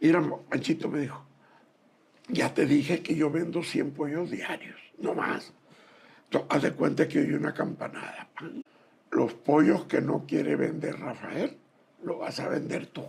Mira, Panchito me dijo, ya te dije que yo vendo 100 pollos diarios, no más. Entonces, haz de cuenta que oí una campanada. Los pollos que no quiere vender Rafael, lo vas a vender tú.